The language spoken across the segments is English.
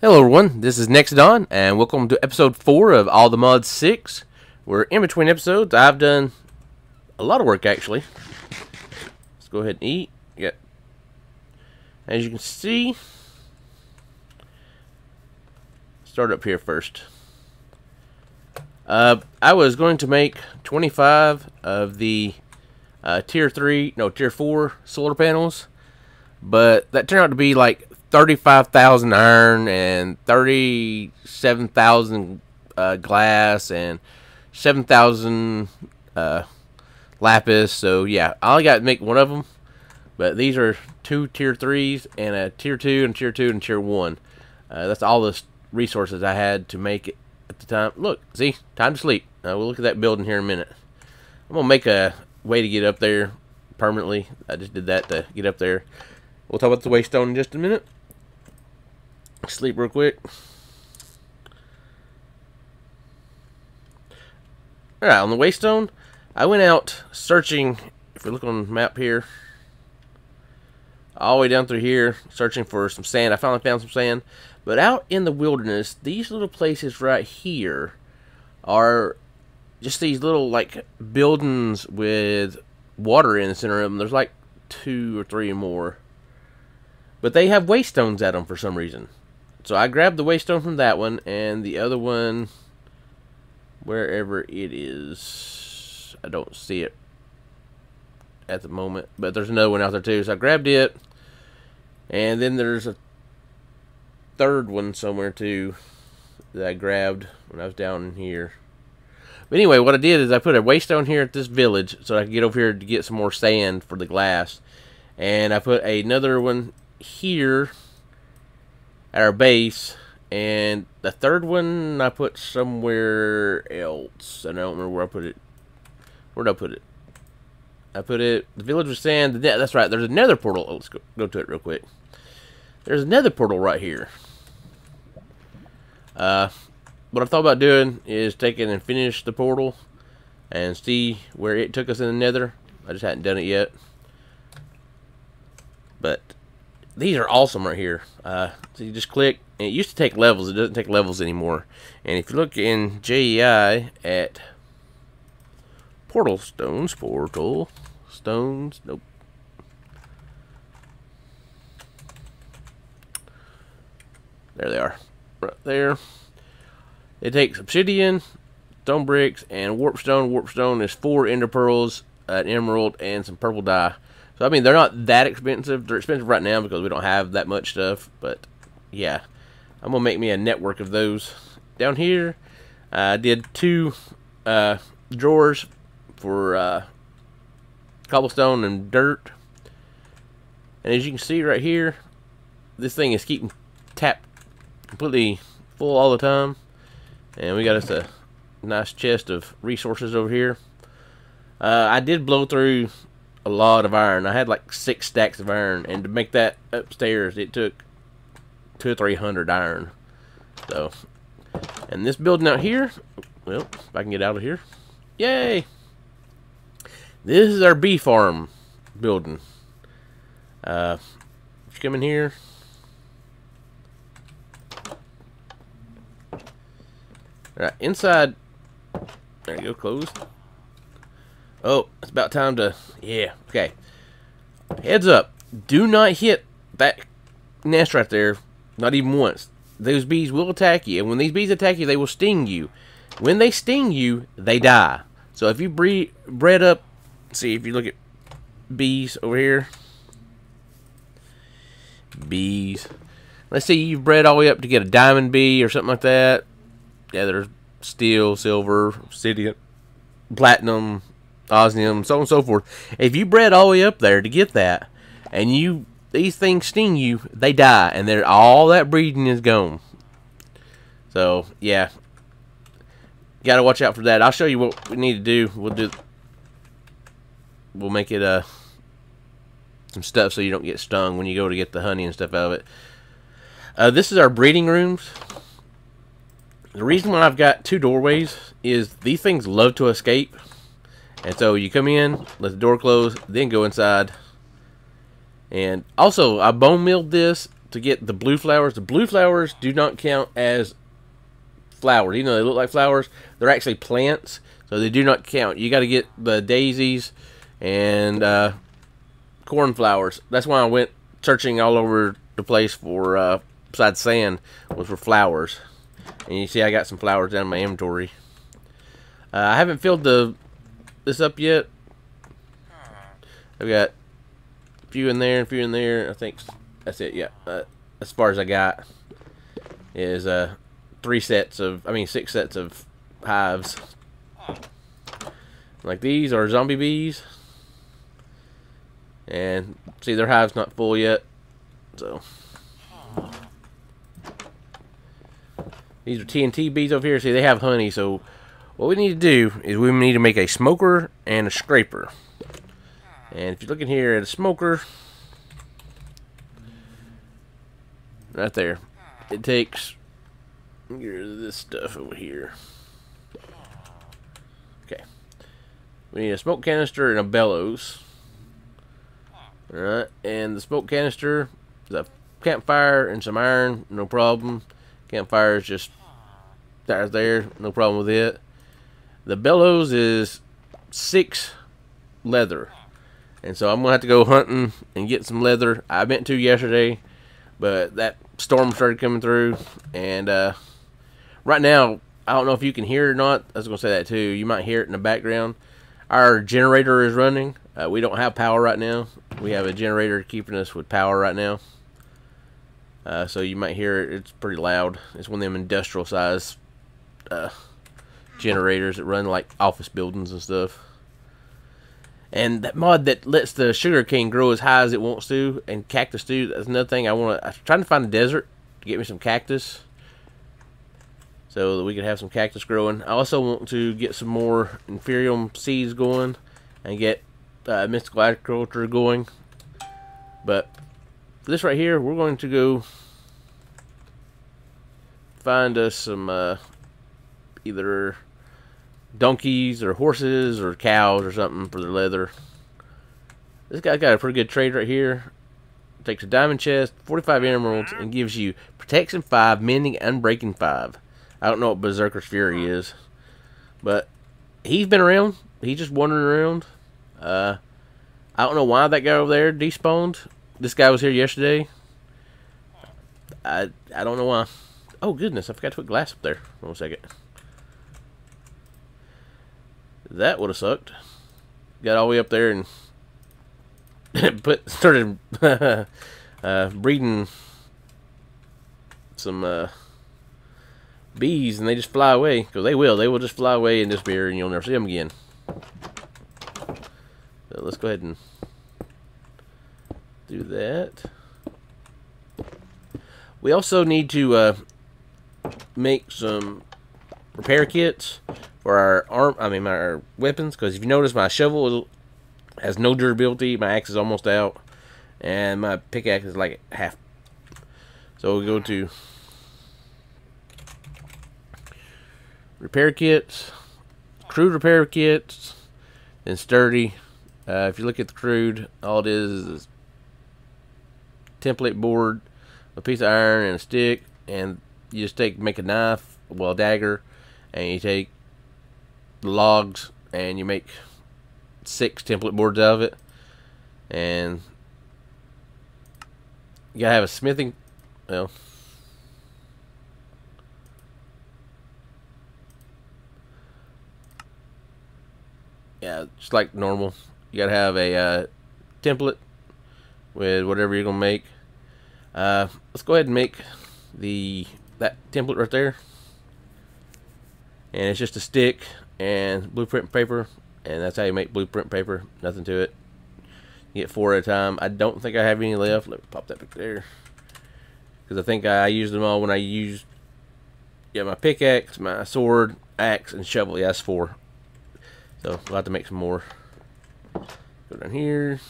Hello everyone, this is Nexadon, and welcome to episode 4 of All the Mods 6. We're in between episodes. I've done a lot of work actually. Let's go ahead and eat. Yeah. As you can see, start up here first. Uh, I was going to make 25 of the uh, tier 3, no, tier 4 solar panels, but that turned out to be like 35,000 iron and 37,000 uh, glass and 7,000 uh, lapis. So yeah, I got to make one of them. But these are two tier 3s and a tier 2 and tier 2 and tier 1. Uh, that's all the resources I had to make it at the time. Look, see, time to sleep. Uh, we'll look at that building here in a minute. I'm going to make a way to get up there permanently. I just did that to get up there. We'll talk about the waystone in just a minute. Sleep real quick. Alright, on the waystone, I went out searching, if we look on the map here, all the way down through here, searching for some sand. I finally found some sand. But out in the wilderness, these little places right here are just these little, like, buildings with water in the center of them. There's like two or three more. But they have waystones at them for some reason. So I grabbed the waystone from that one, and the other one, wherever it is, I don't see it at the moment. But there's another one out there too, so I grabbed it. And then there's a third one somewhere too that I grabbed when I was down here. But anyway, what I did is I put a waystone here at this village so I could get over here to get some more sand for the glass. And I put another one here at our base. And the third one I put somewhere else. I don't remember where I put it. Where did I put it? I put it, the village was sand. That's right, there's another portal. Oh, let's go, go to it real quick. There's another portal right here. Uh, what I thought about doing is taking and finish the portal and see where it took us in the nether. I just hadn't done it yet. But these are awesome right here. Uh, so you just click, and it used to take levels. It doesn't take levels anymore. And if you look in JEI at portal stones, portal stones, nope. There they are. Right there. It takes obsidian, stone bricks, and warp stone. Warp stone is four ender pearls, an emerald, and some purple dye. So, I mean, they're not that expensive. They're expensive right now because we don't have that much stuff. But, yeah. I'm going to make me a network of those. Down here, I did two uh, drawers for uh, cobblestone and dirt. And as you can see right here, this thing is keeping tapped completely full all the time. And we got us a nice chest of resources over here. Uh, I did blow through a lot of iron. I had like six stacks of iron, and to make that upstairs, it took two or three hundred iron. So, and this building out here, well, if I can get out of here, yay! This is our bee farm building. Uh, you come in here, Alright, inside. There you go, closed. Oh, it's about time to. Yeah, okay. Heads up. Do not hit that nest right there. Not even once. Those bees will attack you. And when these bees attack you, they will sting you. When they sting you, they die. So if you breed, bred up. See, if you look at bees over here. Bees. Let's say you've bred all the way up to get a diamond bee or something like that yeah, there's steel, silver, obsidian, platinum, osmium, so on and so forth. If you bred all the way up there to get that, and you these things sting you, they die, and they're all that breeding is gone. So yeah, got to watch out for that. I'll show you what we need to do. We'll do. We'll make it uh some stuff so you don't get stung when you go to get the honey and stuff out of it. Uh, this is our breeding rooms. The reason why I've got two doorways is these things love to escape. And so you come in, let the door close, then go inside. And also, I bone milled this to get the blue flowers. The blue flowers do not count as flowers. Even though they look like flowers, they're actually plants, so they do not count. You got to get the daisies and uh, cornflowers. That's why I went searching all over the place for uh, besides sand was for flowers. And you see, I got some flowers down in my inventory. Uh, I haven't filled the this up yet. I've got a few in there, a few in there. I think that's it. Yeah, uh, as far as I got is uh three sets of, I mean six sets of hives. Like these are zombie bees. And see, their hive's not full yet. So these are TNT bees over here. See, they have honey. So what we need to do is we need to make a smoker and a scraper. And if you're looking here at a smoker, right there, it takes this stuff over here. Okay. We need a smoke canister and a bellows. Alright, and the smoke canister is a campfire and some iron, no problem. Campfire is just right there, no problem with it. The bellows is six leather. And so I'm going to have to go hunting and get some leather. I meant to yesterday, but that storm started coming through. And uh, right now, I don't know if you can hear it or not. I was going to say that too. You might hear it in the background. Our generator is running. Uh, we don't have power right now. We have a generator keeping us with power right now. Uh, so you might hear it. It's pretty loud. It's one of them industrial size uh, generators that run like office buildings and stuff. And that mod that lets the sugar cane grow as high as it wants to, and cactus too. That's another thing I want to. I'm trying to find a desert to get me some cactus, so that we can have some cactus growing. I also want to get some more Inferium seeds going, and get uh, mystical agriculture going. But this right here, we're going to go find us some uh, either donkeys or horses or cows or something for their leather. This guy's got a pretty good trade right here. Takes a diamond chest, 45 emeralds, and gives you protection 5, mending, unbreaking 5. I don't know what Berserker's Fury is. But he's been around. He's just wandering around. Uh, I don't know why that guy over there despawned. This guy was here yesterday. I I don't know why. Oh goodness, I forgot to put glass up there. One second. That would have sucked. Got all the way up there and put started uh, breeding some uh, bees, and they just fly away because they will. They will just fly away and disappear, and you'll never see them again. So let's go ahead and do that. We also need to uh, make some repair kits for our arm. I mean, our weapons. Because if you notice, my shovel has no durability. My axe is almost out, and my pickaxe is like half. So we go to repair kits, crude repair kits, and sturdy. Uh, if you look at the crude, all it is is template board, a piece of iron, and a stick, and you just take make a knife, well, a dagger, and you take logs and you make six template boards out of it, and you gotta have a smithing, well. Yeah, just like normal. You gotta have a uh, template with whatever you're gonna make. Uh, let's go ahead and make the that template right there. And it's just a stick and blueprint paper, and that's how you make blueprint paper. Nothing to it. You get four at a time. I don't think I have any left. Let me pop that back there. Because I think I used them all when I used yeah my pickaxe, my sword, axe, and shovel. Yeah, that's four. So we'll have to make some more. Go down here.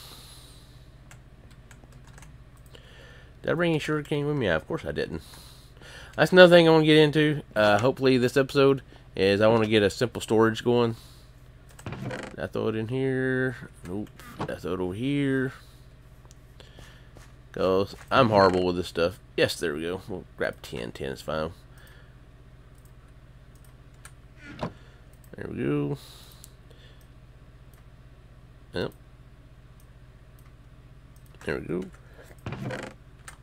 Did I bring any sugar cane with me? Yeah, of course I didn't. That's another thing I want to get into. Uh, hopefully this episode is I want to get a simple storage going. I throw it in here. Nope. I throw it over here. Because I'm horrible with this stuff. Yes, there we go. We'll grab 10. 10 is fine. There we go. Yep. There we go.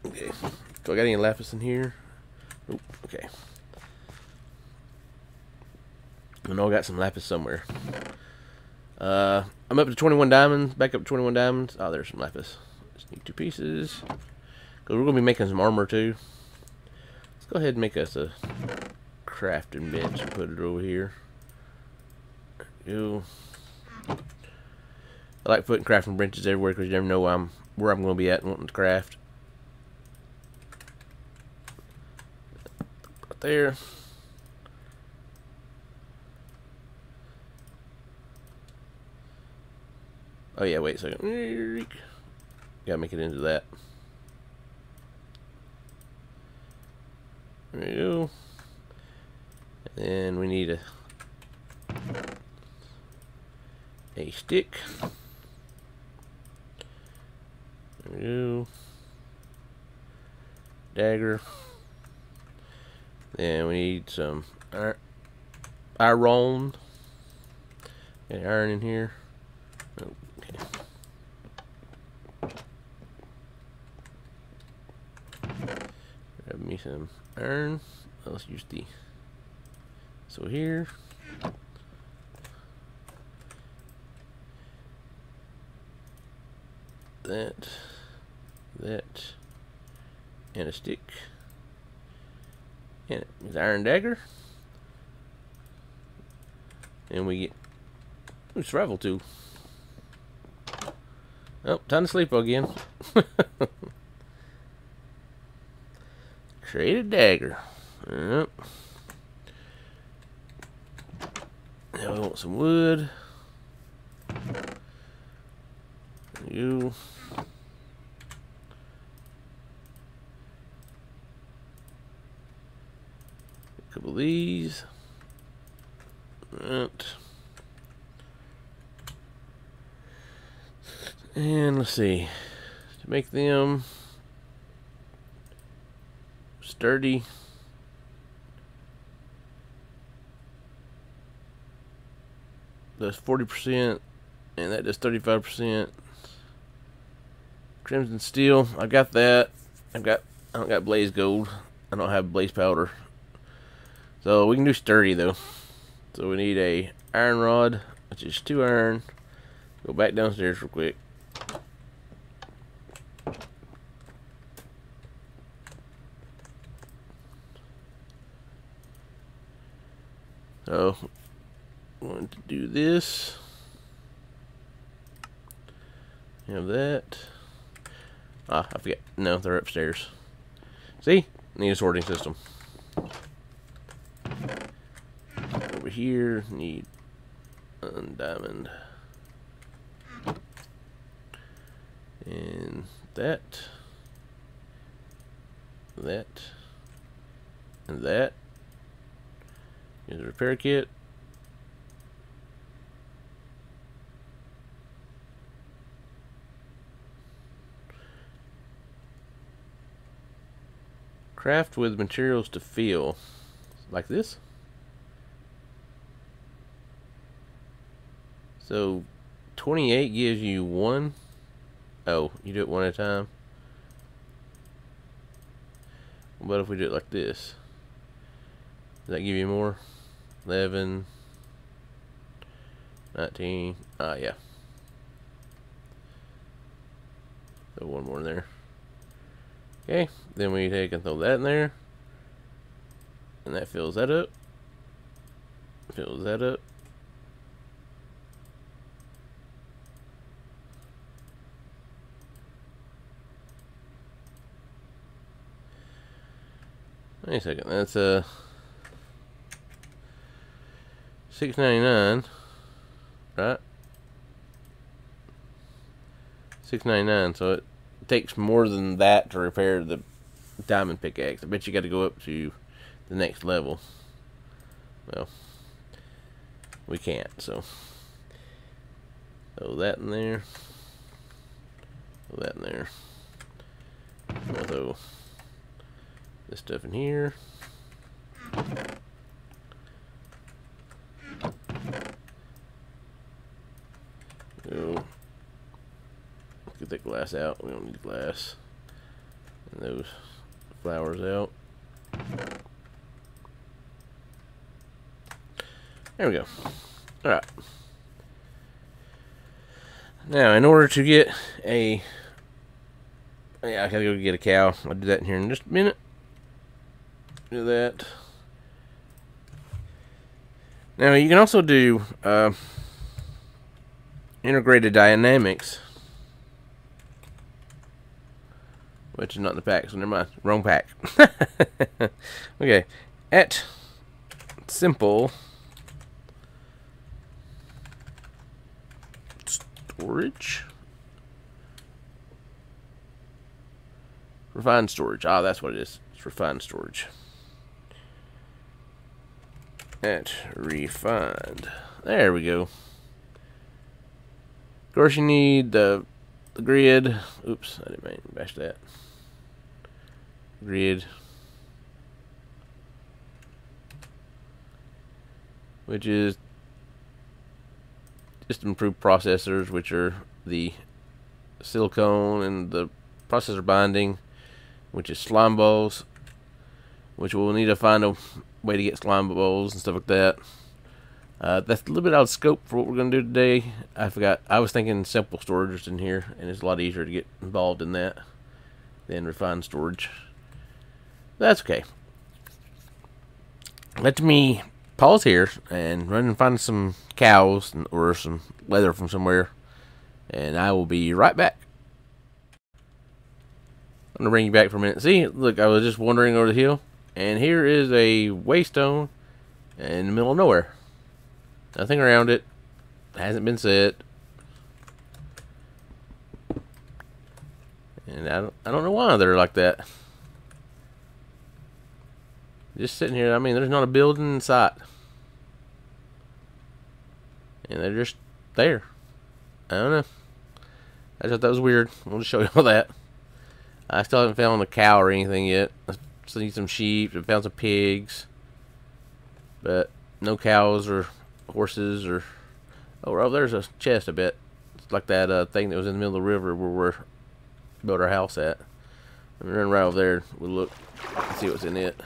Okay. Do I got any lapis in here? Oop, okay. I know I got some lapis somewhere. Uh, I'm up to 21 diamonds. Back up to 21 diamonds. Oh, there's some lapis. Just need two pieces. Because we're to be making some armor too. Let's go ahead and make us a crafting bench and put it over here. I like putting crafting benches everywhere because you never know where I'm, where I'm going to be at and wanting to craft. Right there. Oh yeah, wait a second. Gotta make it into that. There we go. And then we need a a stick. There we go. Dagger. Then we need some iron. Got iron in here. Me some iron. Let's use the so here. That, that, and a stick, and his iron dagger, and we get ooh, survival tool. Oh, time to sleep again. Create a dagger. Yep. Now we want some wood. You. A couple of these. And let's see. To make them sturdy. That's 40%, and that does 35%. Crimson steel, I got that. I've got, I don't got blaze gold. I don't have blaze powder. So we can do sturdy though. So we need a iron rod, which is two iron. Go back downstairs real quick. So, I'm going to do this. Have that. Ah, I forget. No, they're upstairs. See? Need a sorting system. Over here, need diamond. And that. That. And that. Here's a repair kit. Craft with materials to feel. Like this? So, 28 gives you one. Oh, you do it one at a time? What if we do it like this? Does that give you more? 11, 19, ah, yeah. So one more in there. Okay, then we take and throw that in there. And that fills that up. Fills that up. Wait a second, that's a... Uh, Six ninety nine, right? Six ninety nine. So it takes more than that to repair the diamond pickaxe. I bet you got to go up to the next level. Well, we can't. So throw that in there. Throw that in there. Although this stuff in here. Go. Get that glass out. We don't need glass. And those flowers out. There we go. Alright. Now, in order to get a... Yeah, I gotta go get a cow. I'll do that in here in just a minute. Do that. Now, you can also do uh, integrated dynamics. Which is not in the pack, so never mind. Wrong pack. okay. At simple storage. Refined storage. Ah, that's what it is. It's refined storage. At refined. There we go. Of course, you need the, the grid. Oops, I didn't bash that. Grid. Which is just improved processors, which are the silicone and the processor binding, which is slime balls, which we'll need to find a way to get slime balls and stuff like that. Uh, that's a little bit out of scope for what we're going to do today. I forgot. I was thinking simple storage is in here, and it's a lot easier to get involved in that than refined storage. That's okay. Let me pause here and run and find some cows or some leather from somewhere. And I will be right back. I'm going to bring you back for a minute. See, look, I was just wandering over the hill. And here is a waystone in the middle of nowhere. Nothing around it. Hasn't been set. And I don't, I don't know why they're like that. Just sitting here. I mean, there's not a building in sight. And they're just there. I don't know. I thought that was weird. I'll just show you all that. I still haven't found a cow or anything yet. I seen some sheep. I found some pigs. But no cows or horses or... Oh, oh there's a chest, I bet. It's like that uh, thing that was in the middle of the river where we're built our house at. I'm run right over there. We'll look see what's in it.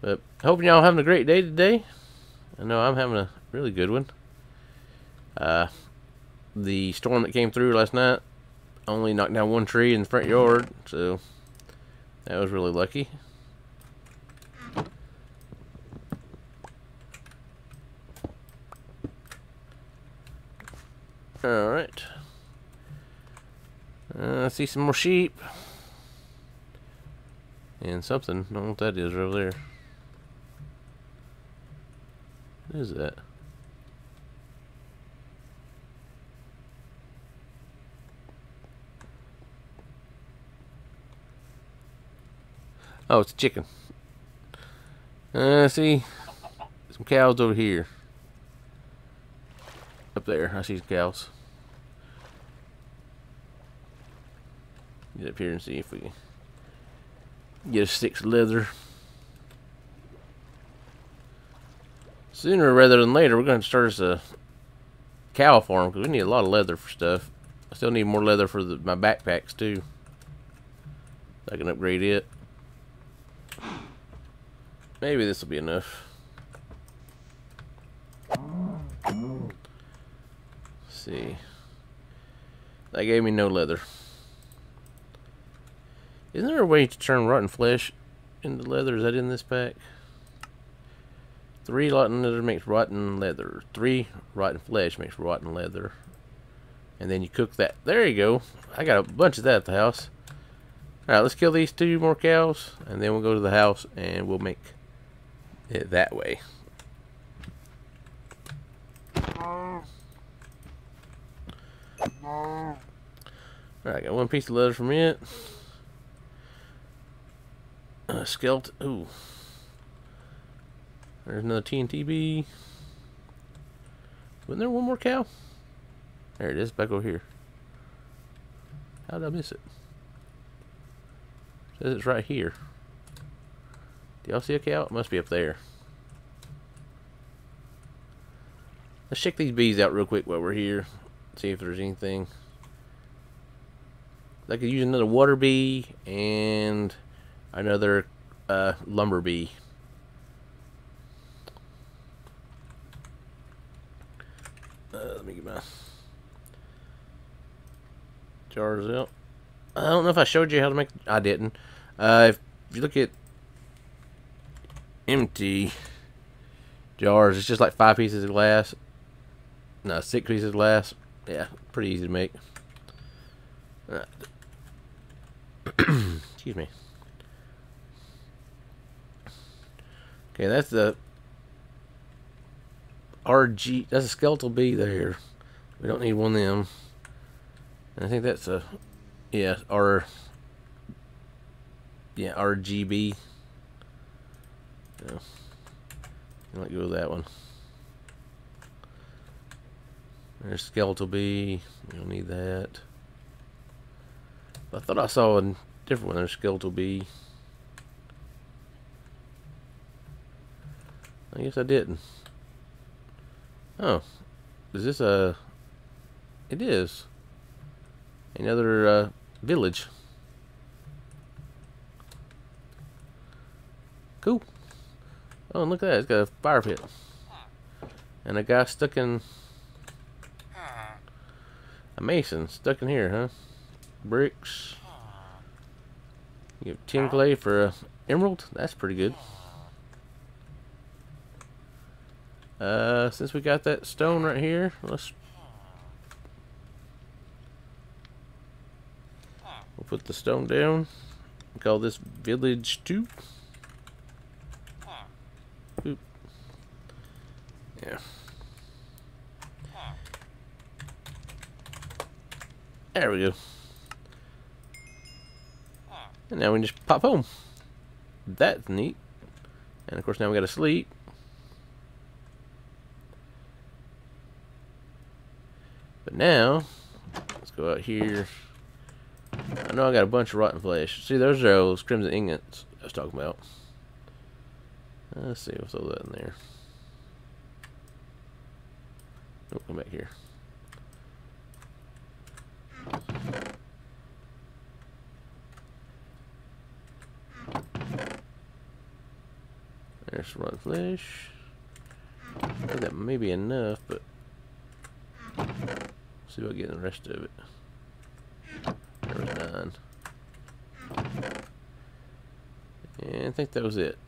But hoping y'all having a great day today. I know I'm having a really good one. Uh, the storm that came through last night only knocked down one tree in the front yard, so that was really lucky. Alright. Uh, I see some more sheep. And something. I don't know what that is over there. What is it? Oh, it's a chicken. Uh, see, some cows over here. Up there, I see cows. Get up here and see if we get a six leather. Sooner rather than later, we're going to start as a cow farm because we need a lot of leather for stuff. I still need more leather for the, my backpacks too. I can upgrade it. Maybe this will be enough. Let's see. That gave me no leather. Isn't there a way to turn rotten flesh into leather? Is that in this pack? Three rotten leather makes rotten leather. Three rotten flesh makes rotten leather. And then you cook that. There you go. I got a bunch of that at the house. Alright, let's kill these two more cows. And then we'll go to the house and we'll make it that way. Alright, got one piece of leather from it. A skeleton. Ooh. There's another TNTB. Wasn't there one more cow? There it is, back over here. How did I miss it? it says it's right here. Do y'all see a cow? It must be up there. Let's check these bees out real quick while we're here. See if there's anything. I could use another water bee and another uh, lumber bee. My jars out. I don't know if I showed you how to make. I didn't. Uh, if you look at empty jars, it's just like five pieces of glass. No, six pieces of glass. Yeah, pretty easy to make. Excuse me. Okay, that's the RG. That's a skeletal bee there. We don't need one of them. And I think that's a yeah R yeah RGB. Yeah, I might go with that one. There's skeletal bee. You don't need that. I thought I saw a different one. There's skeletal bee. I guess I didn't. Oh. Is this a... It is. Another uh, village. Cool. Oh, and look at that. It's got a fire pit. And a guy stuck in... A mason stuck in here, huh? Bricks. You have tin clay for a emerald. That's pretty good. Uh, since we got that stone right here, let's we'll put the stone down. Call this village two. Oop. Yeah. There we go. And now we just pop home. That's neat. And of course now we gotta sleep. But now, let's go out here. I know I got a bunch of rotten flesh. See, those are those crimson ingots I was talking about. Let's see, what's all that in there? Oh, come back here. There's rotten flesh. I that may be enough, but see about getting the rest of it. There was nine. And I think that was it.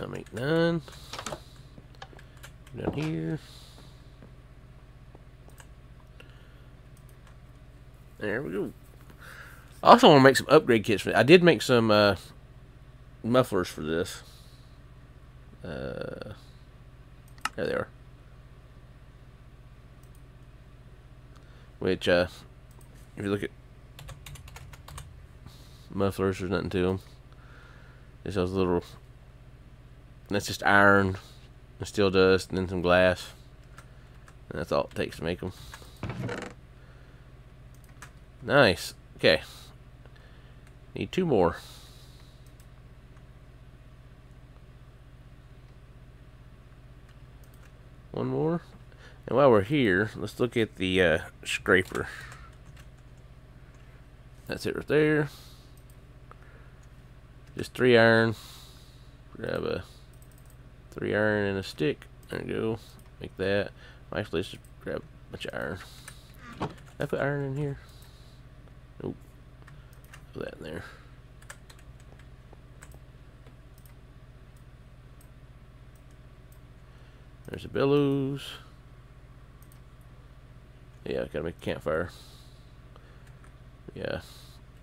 I'll make nine. Down here. There we go. I also want to make some upgrade kits for it. I did make some uh, mufflers for this. Uh, there they are. Which, uh, if you look at mufflers, there's nothing to them. Just those little. That's just iron, and steel dust, and then some glass. And that's all it takes to make them. Nice. Okay. Need two more. One more. And while we're here, let's look at the uh, scraper. That's it right there. Just three iron. Grab a three iron and a stick. There go. Make that. Actually, let's just grab a bunch of iron. Did I put iron in here? Nope. Put that in there. There's a bellows. Yeah, gotta make a campfire. Yeah,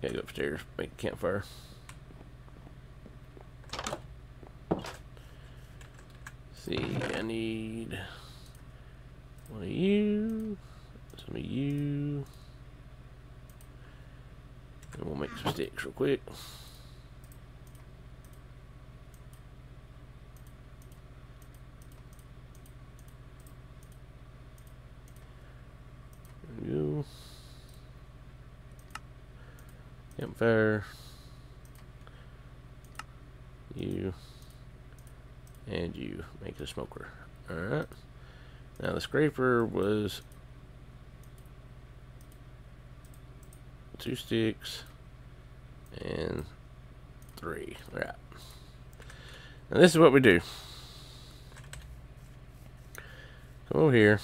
gotta go upstairs, make a campfire. see, I need one of you, some of you, and we'll make some sticks real quick. Campfire. You. And you make a smoker. Alright. Now the scraper was two sticks and three. Right. Now this is what we do. Come over here.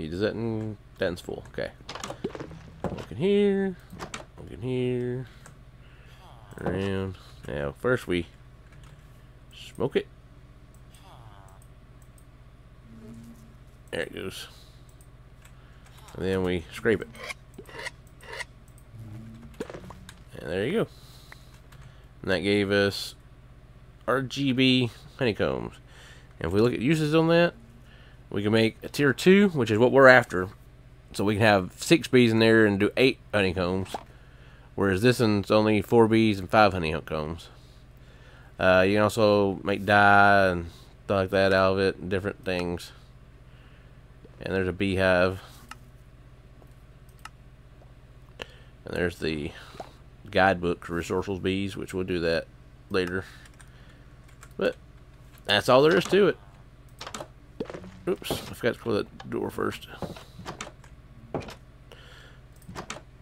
See, does that in that's full. Okay. Look in here. Look in here. Around. Now first we smoke it. There it goes. And then we scrape it. And there you go. And that gave us RGB honeycombs. And if we look at uses on that, we can make a tier 2, which is what we're after. So we can have 6 bees in there and do 8 honeycombs. Whereas this one's only 4 bees and 5 honeycombs. Uh, you can also make dye and stuff like that out of it, and different things. And there's a beehive. And there's the guidebook for resourceful bees, which we'll do that later. But that's all there is to it. Oops, I forgot to close that door first.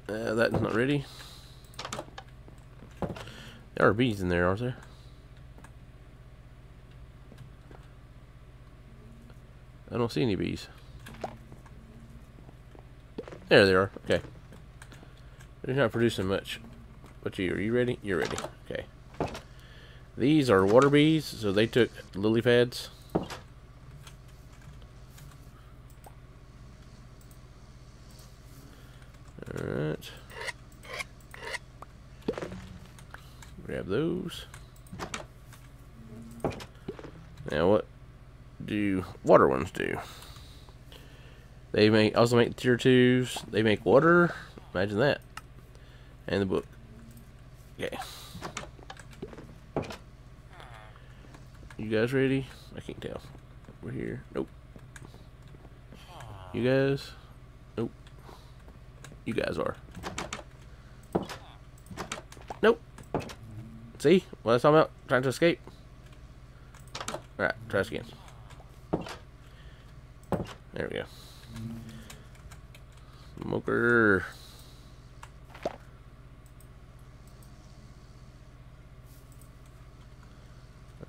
Uh, that's not ready. There are bees in there, aren't there? I don't see any bees. There they are. Okay. They're not producing much. But you, are you ready? You're ready. Okay. These are water bees, so they took lily pads. Alright. Grab those. Now what do water ones do? They make also make tier twos. They make water. Imagine that. And the book. Okay. You guys ready? I can't tell. We're here. Nope. You guys? You guys are. Nope. See? What I was talking about? Trying to escape. Alright, try this again. There we go. Smoker.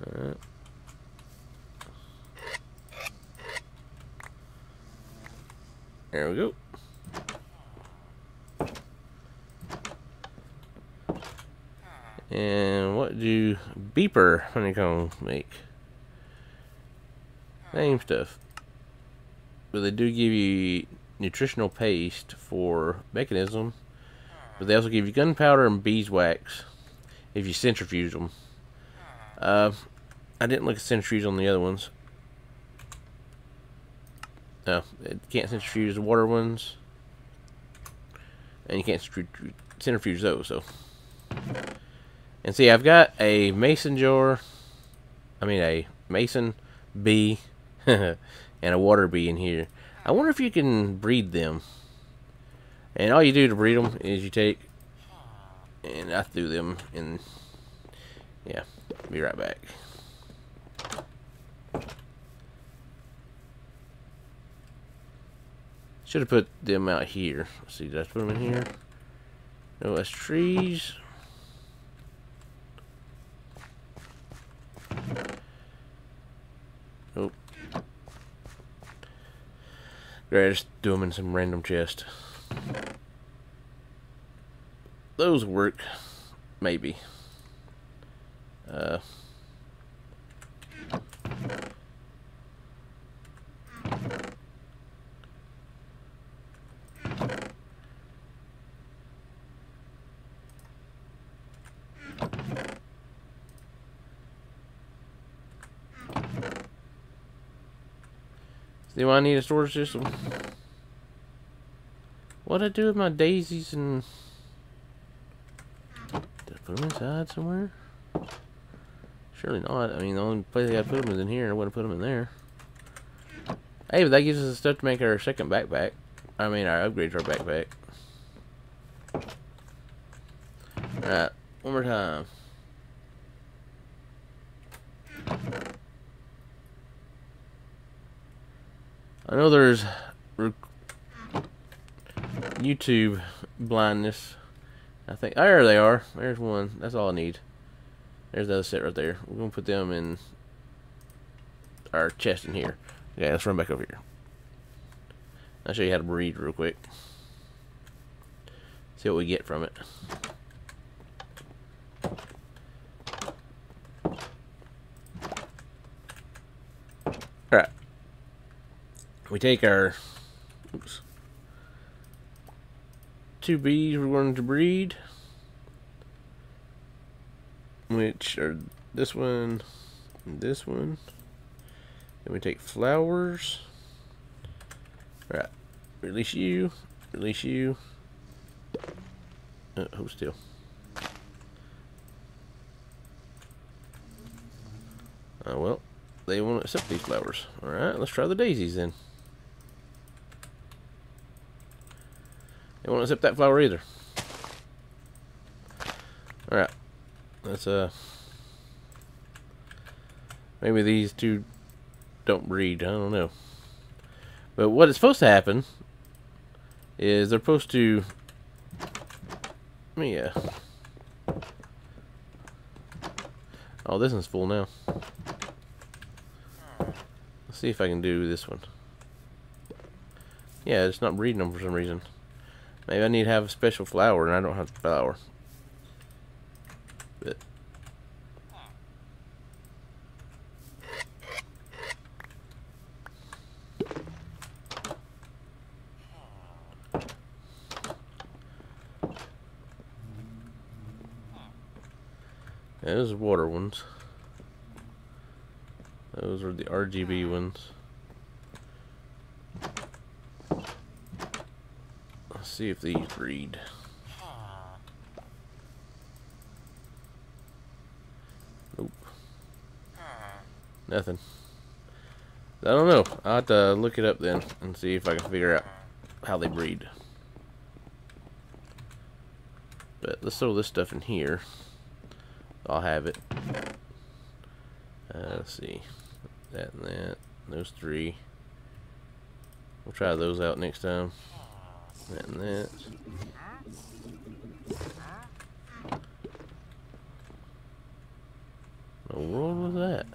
Alright. There we go. And what do beeper honeycomb make? Same stuff. But they do give you nutritional paste for Mekanism. But they also give you gunpowder and beeswax if you centrifuge them. Uh, I didn't look at centrifuge on the other ones. No, it can't centrifuge the water ones. And you can't centrifuge those, so. And see, I've got a mason jar. I mean, a mason bee and a water bee in here. I wonder if you can breed them. And all you do to breed them is you take and I threw them in. Yeah, be right back. Should have put them out here. Let's see, did I put them in here? No, that's trees. Oh. Great, just do them in some random chest. Those work. Maybe. Uh... Do I need a storage system? What'd I do with my daisies and... Did I put them inside somewhere? Surely not. I mean, the only place I gotta put them is in here. I wouldn't put them in there. Hey, but that gives us the stuff to make our second backpack. I mean, our upgrade to our backpack. Alright, one more time. I know there's YouTube blindness. I think, oh, there they are. There's one. That's all I need. There's the other set right there. We're to put them in our chest in here. Yeah, let's run back over here. I'll show you how to breed real quick. See what we get from it. Alright. We take our oops, two bees we're going to breed. Which are this one and this one. Then we take flowers. Alright. Release you. Release you. Uh, hold still. Uh, well, they won't accept these flowers. Alright, let's try the daisies then. They won't zip that flower either. Alright. Let's, uh... Maybe these two don't breed. I don't know. But what is supposed to happen is they're supposed to... Let me, uh... Oh, this one's full now. Let's see if I can do this one. Yeah, it's not breeding them for some reason. Maybe I need to have a special flower and I don't have the flower. But those are water ones. Those are the RGB ones. See if these breed. Nope. Nothing. I don't know. I'll have to look it up then and see if I can figure out how they breed. But let's throw this stuff in here. I'll have it. Uh, let's see. That and that. Those three. We'll try those out next time. And that. What world was that?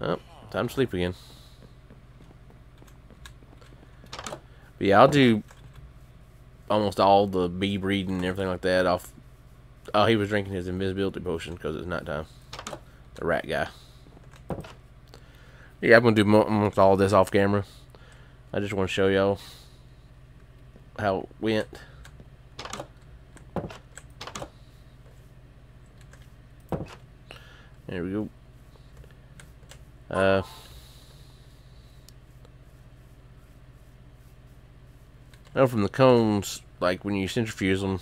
Oh, time to sleep again. But yeah, I'll do almost all the bee breeding and everything like that off. Oh, he was drinking his invisibility potion because it's nighttime. The rat guy. Yeah, I'm gonna do almost all this off camera. I just want to show y'all how it went. There we go. Uh. Now from the cones, like when you centrifuge them.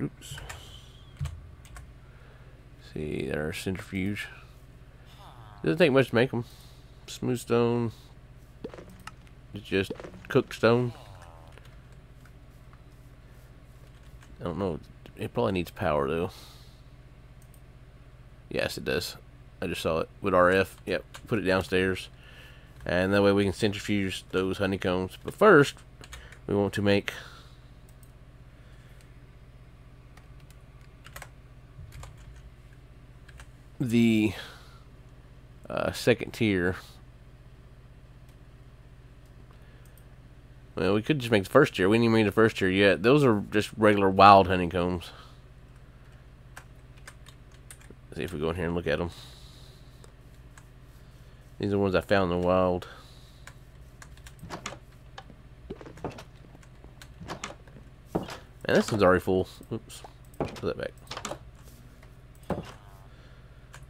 Oops. See, they're centrifuge. Doesn't take much to make them. Smooth stone. It's just cooked stone. I don't know. It probably needs power though. Yes, it does. I just saw it with RF. Yep, put it downstairs and that way we can centrifuge those honeycombs but first we want to make the uh, second tier well we could just make the first year. we didn't even make the first year yet those are just regular wild honeycombs Let's see if we go in here and look at them these are the ones I found in the wild. And this one's already full. Oops. Put that back.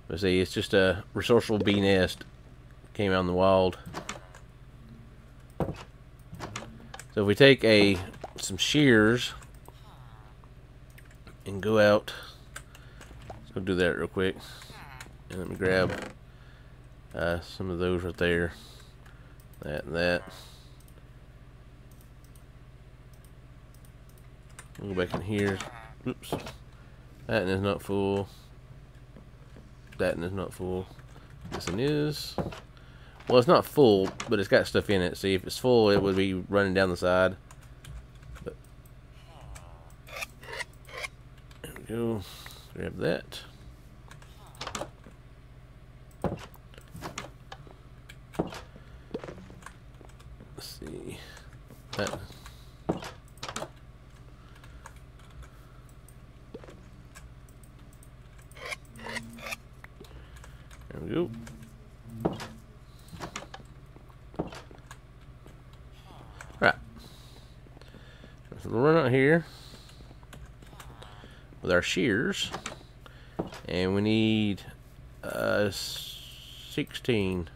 But see, it's just a resourceful bee nest. Came out in the wild. So if we take a some shears and go out, let's go do that real quick. And let me grab uh, some of those right there. That and that. Go back in here. Oops. That is not full. That is not full. This one is. Well, it's not full, but it's got stuff in it. See, if it's full, it would be running down the side. But there we go. Grab that. Let's see. That. There we go. Right. So we'll run out here with our shears. And we need uh, 16.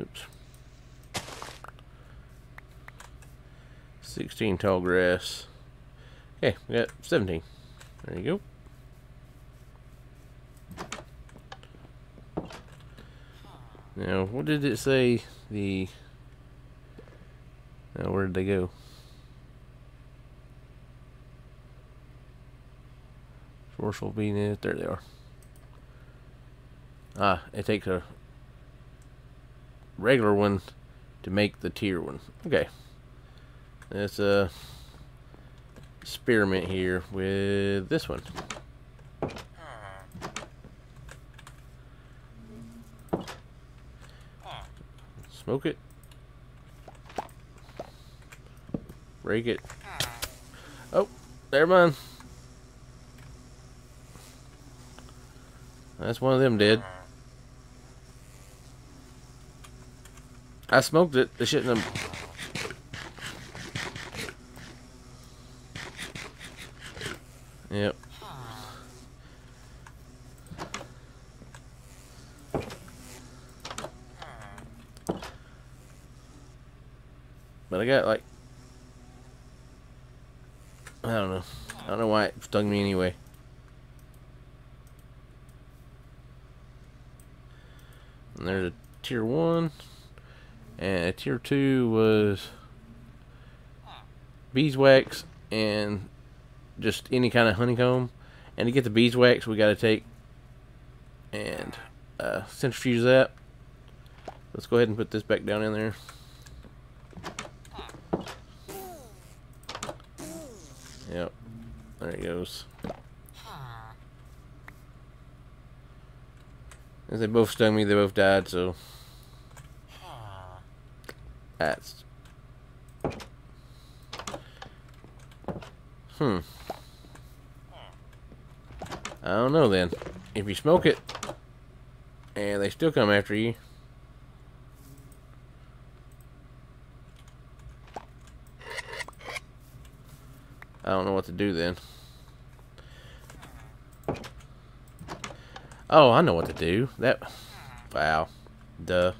Oops. 16 tall grass. Okay, we got 17. There you go. Now, what did it say? The. Now, where did they go? In it. There they are. Ah, it takes a regular one to make the tier one. Okay. Let's experiment here with this one. Smoke it. Break it. Oh, never mind. That's one of them dead. I smoked it. They shouldn't have. Yep. But I got like I don't know. I don't know why it stung me anyway. And there's a tier one. And a tier two was beeswax and just any kind of honeycomb. And to get the beeswax, we got to take and uh, centrifuge that. Let's go ahead and put this back down in there. Yep, there he goes. As they both stung me, they both died, so that's hmm. I don't know then. If you smoke it and they still come after you, I don't know what to do then. Oh, I know what to do. That, wow, duh.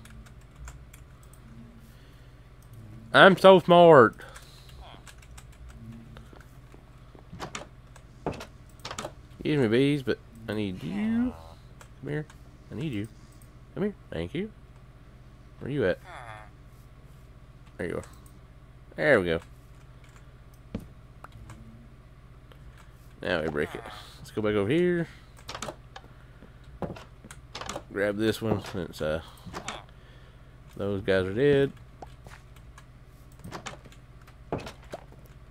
I'm so smart. Excuse me, bees, but I need you. Come here. I need you. Come here. Thank you. Where are you at? There you are. There we go. Now we break it. Let's go back over here. Grab this one since uh, those guys are dead.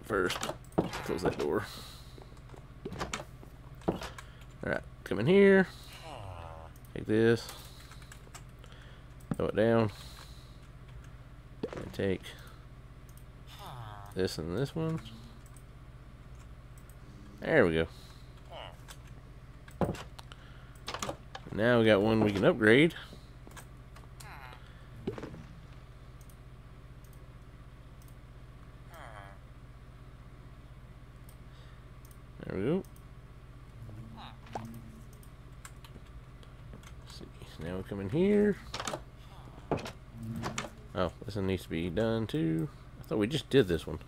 First, close that door. Alright, come in here. Take this. Throw it down. And take this and this one. There we go. Now we got one we can upgrade. There we go. see. Now we come in here. Oh, this one needs to be done too. I thought we just did this one.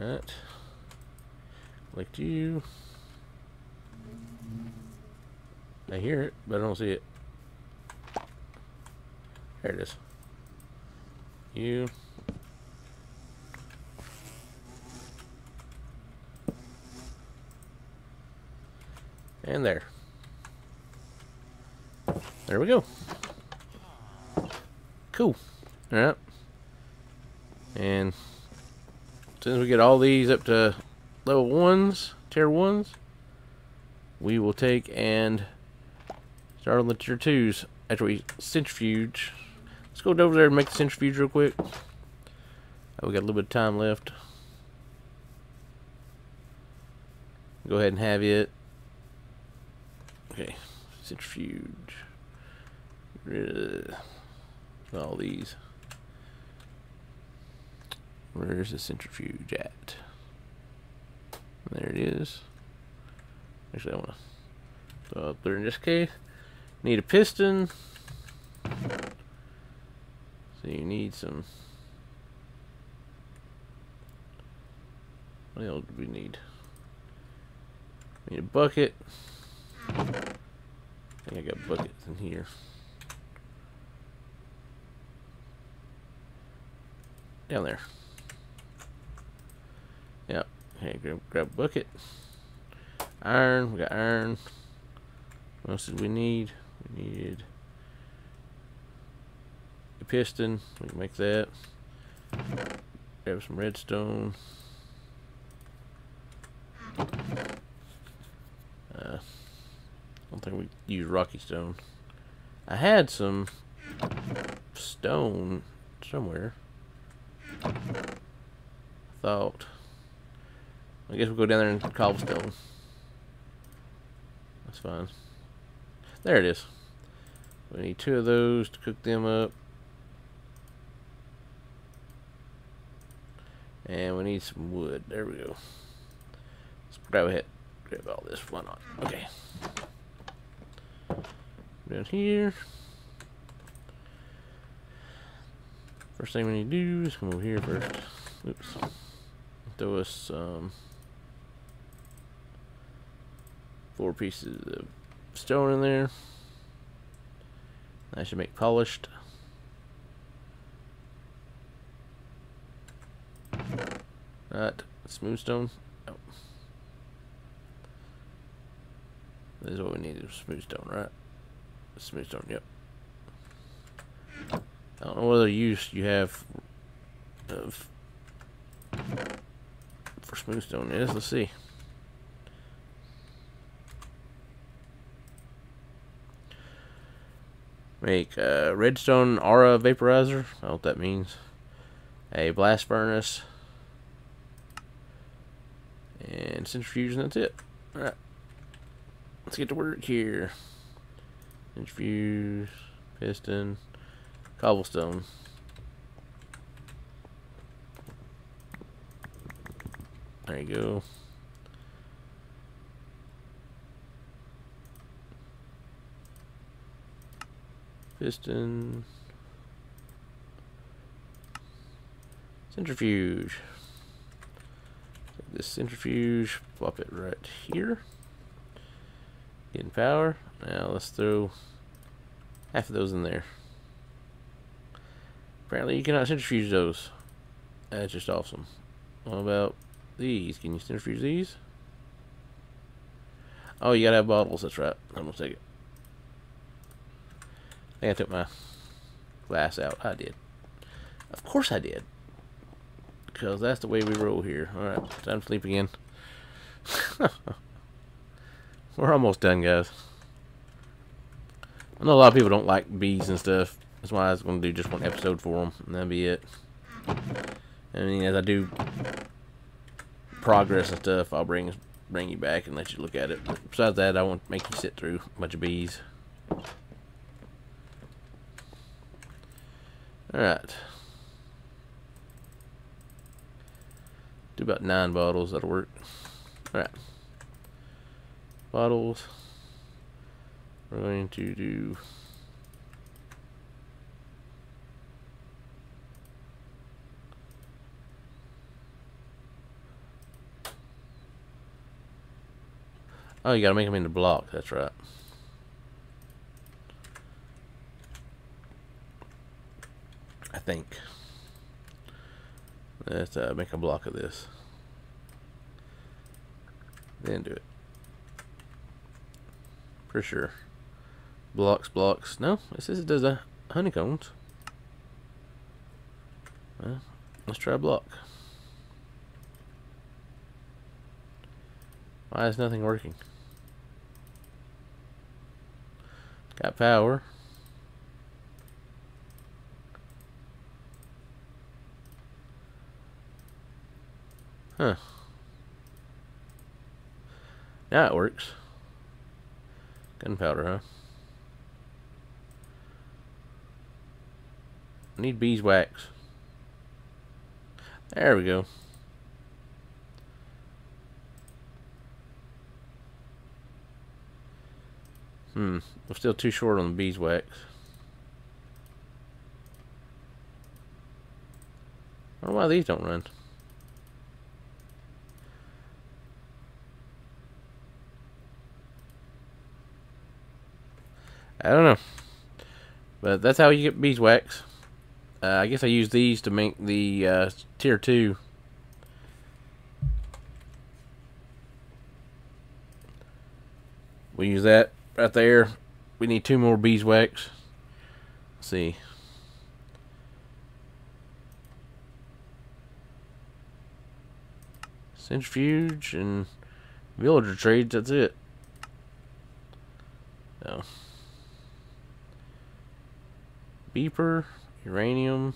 Alright. Select you. I hear it, but I don't see it. There it is. You. And there. There we go. Cool. Alright. And as soon as we get all these up to level ones, tier ones, we will take and start on the tier twos after we centrifuge. Let's go over there and make the centrifuge real quick. Oh, we got a little bit of time left. Go ahead and have it. Okay, centrifuge. All these. Where's the centrifuge at? There it is. Actually, I want to go up there in this case. Need a piston. So you need some. What else do we need? We need a bucket. I think I got buckets in here. Down there. Yep. Okay, grab, grab bucket. Iron. We got iron. What else did we need? We needed a piston. We can make that. Grab some redstone. Uh, I don't think we use rocky stone. I had some stone somewhere. I thought. I guess we'll go down there and cobblestone. That's fine. There it is. We need two of those to cook them up. And we need some wood. There we go. Let's grab ahead. Grab all this. Why not? Okay. Down here. First thing we need to do is come over here first. Oops. Throw us some four pieces of stone in there. I should make polished. Not smooth stone. Oh. This is what we need smooth stone, right? Smooth stone, yep. I don't know what other use you have of for smooth stone is. Let's see. Make a redstone aura vaporizer. I don't know what that means. A blast furnace. And centrifuge, and that's it. Alright. Let's get to work here. Centrifuge, piston, cobblestone. There you go. Piston. Centrifuge. Take this centrifuge, plop it right here. Getting power. Now let's throw half of those in there. Apparently you cannot centrifuge those. That's just awesome. What about these? Can you centrifuge these? Oh, you gotta have bottles. That's right. I'm gonna take it. I think I took my glass out. I did. Of course I did. Because that's the way we roll here. Alright, time to sleep again. We're almost done, guys. I know a lot of people don't like bees and stuff. That's why I was going to do just one episode for them. And that'd be it. I mean, as I do progress and stuff, I'll bring bring you back and let you look at it. But besides that, I won't make you sit through a bunch of bees. Alright. Do about nine bottles, that'll work. Alright. Bottles. We're going to do Oh, you gotta make them into blocks. That's right. I think. Let's uh, make a block of this. Then do it. For sure. Blocks, blocks. No, it says it does a honeycombs. Well, let's try a block. Why is nothing working? Got power. Huh. Now it works. Gunpowder, huh? I need beeswax. There we go. Hmm, we're still too short on the beeswax. I don't why these don't run. I don't know. But that's how you get beeswax. Uh, I guess I use these to make the uh, tier 2. We use that right there. We need two more beeswax. Let's see. Centrifuge and villager trades, that's it. No. Beeper, uranium,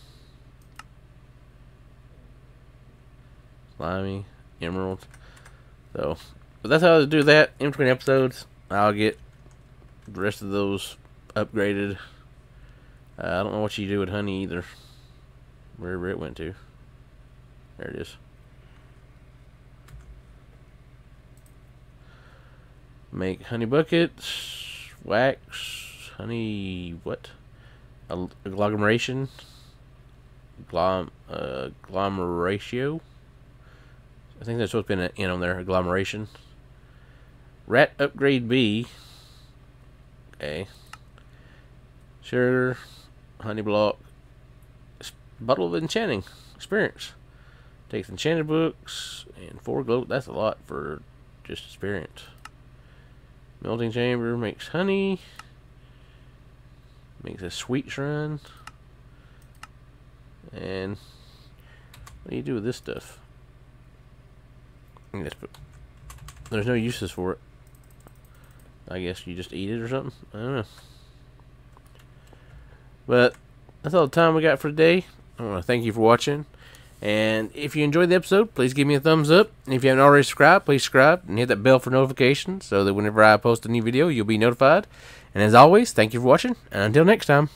slimy, emerald. So, but that's how I do that in between episodes. I'll get the rest of those upgraded. Uh, I don't know what you do with honey either. Wherever it went to. There it is. Make honey buckets, wax, honey, what? Agglomeration, glom, uh, agglomeratio. I think there's supposed to be an N on there, agglomeration. Rat upgrade B. Okay. Sugar, honey block, bottle of enchanting experience. Takes enchanted books and four glow. That's a lot for just experience. Melting chamber makes honey. Makes a sweet shrine. And what do you do with this stuff? Put, there's no uses for it. I guess you just eat it or something. I don't know. But that's all the time we got for today. I want to thank you for watching. And if you enjoyed the episode, please give me a thumbs up. And if you haven't already subscribed, please subscribe and hit that bell for notifications so that whenever I post a new video, you'll be notified. And as always, thank you for watching, and until next time.